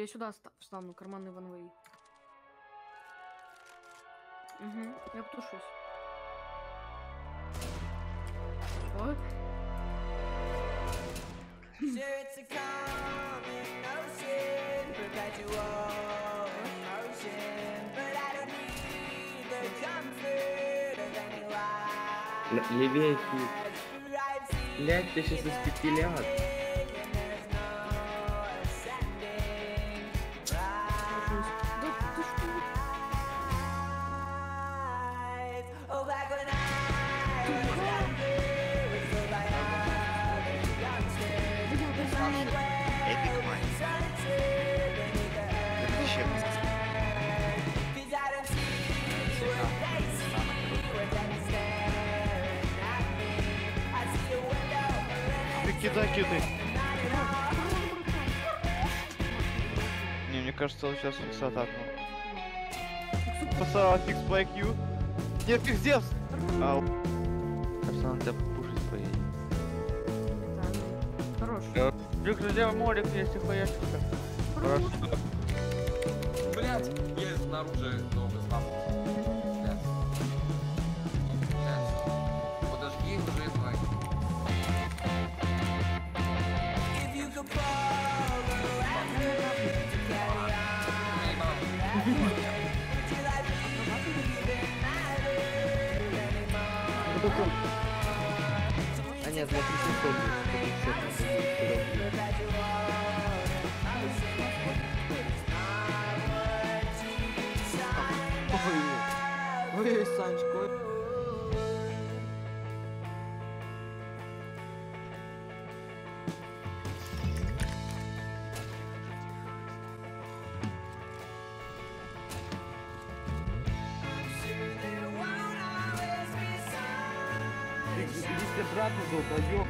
Я сюда ста- встану, карманный ванвей. Угу, я потушусь. Л- Левее фиг. Блять, ты сейчас испепелят. Кидай, кидай. Не, мне кажется, он сейчас фикс атаку. Пацан, фикс по IQ. Нет, фикс Зевс! Ау. Кажется, надо тебя покушать поедет. Хорош. Блин, друзья, молик есть, хуячка. Хорошо. Блять, есть снаружи дома слабо. Блядь. А нет, для 300 Ой, ой, Санечка, Иди ты обратно, долбоёб.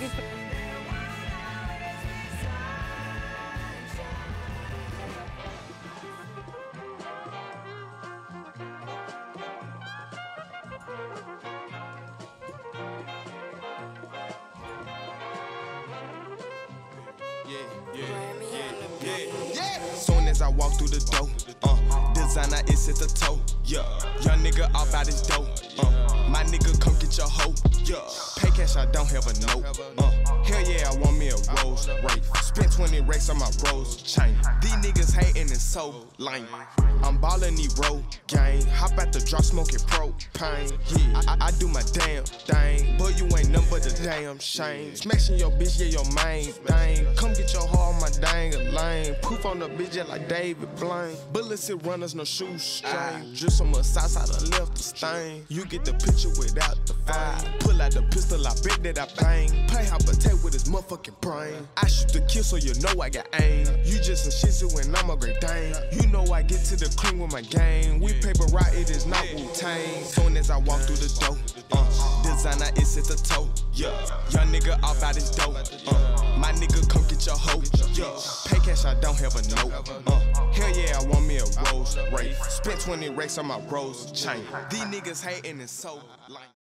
Yeah, Soon as I walk through the door, uh, designer is at the toe. Yeah, young nigga all about his dough. Uh, my nigga come get your hoe. Yeah, pay cash, I don't have a note. Uh, hell yeah, I want me a Rolls Royce. 20 racks on my Rolls chain. These niggas hating is so lame. I'm ballin' these road gang. Hop out the drop smoking propane. Yeah, I, I do my damn thing. But you ain't nothing but a damn shame. Smashing your bitch, yeah, your main thing. Come get your heart on my dang a lane. Poof on the bitch, yeah, like David Blaine. Bullets hit runners, no shoestring. Just on my side, side, I left the stain. You get the picture without the fame. Pull out the pistol, I bet that I bang. Play how potato with his motherfucking brain. I shoot the kill so you know I got aim. You just a shih and I'm a great dane. You know I get to the clean with my game. We paper right, it is not Wu Tang. Soon as I walk through the door, uh, designer is at the toe. Yeah, young nigga off out his dope. Uh, my nigga come get your hoe. Yeah, pay cash, I don't have a note. Uh, hell yeah, I want me a Rolls Royce. Spent 20 racks on my Rolls chain. These niggas hating is so lame.